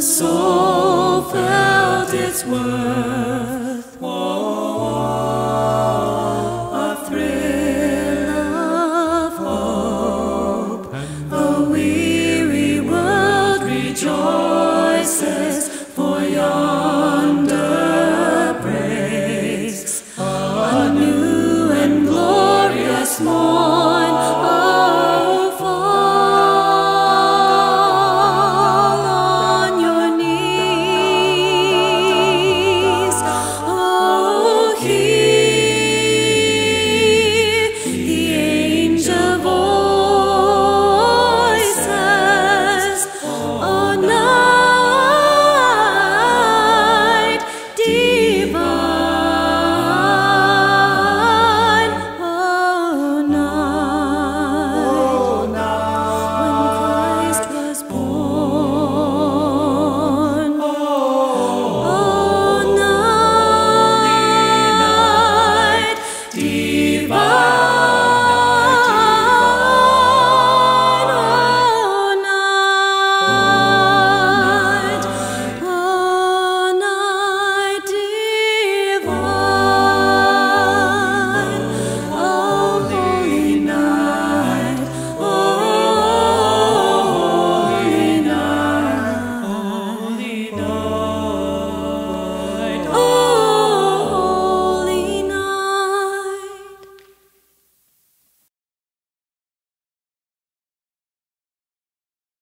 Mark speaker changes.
Speaker 1: soul felt its worth.